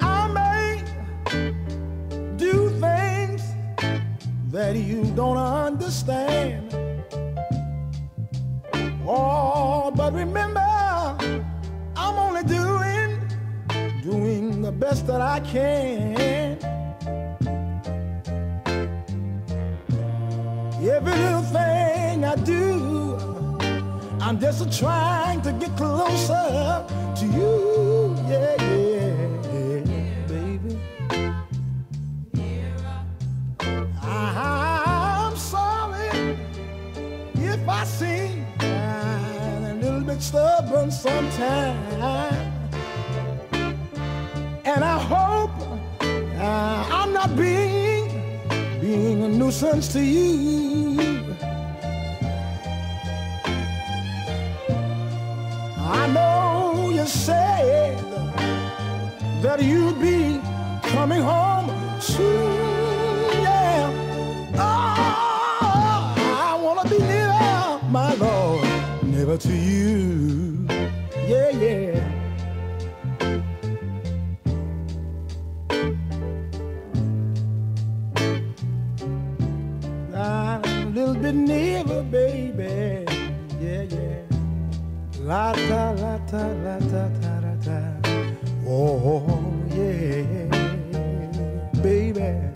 I may do things that you don't understand. Oh, but remember, I'm only doing, doing the best that I can. Every little thing I do, I'm just trying to get closer to you. Yeah, yeah, baby. I'm sorry if I seem a little bit stubborn sometimes. And I hope uh, I'm not being being a nuisance to you. I know you said that you'd be coming home soon. Yeah. Oh, I wanna be near my Lord, never to you. Yeah, yeah. a little bit nearer, baby. La ta la ta la ta ta la ta. Oh, yeah, baby.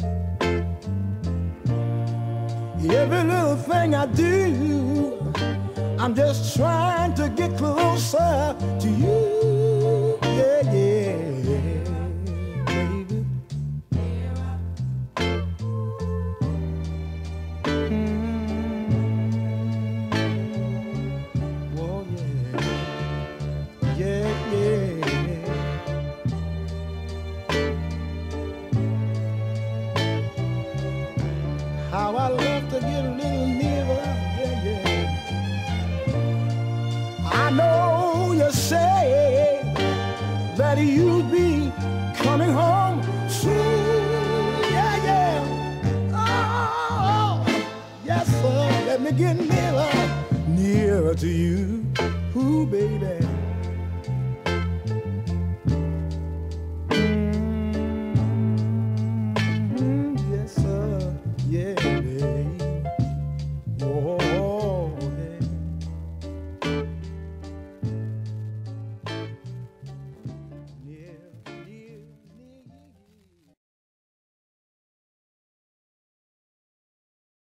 Every little thing I do, I'm just trying to get closer to you. How I love to get a little nearer, yeah, yeah. I know you say that you'd be coming home soon, yeah, yeah. Oh, yes, sir. Let me get nearer, nearer to you.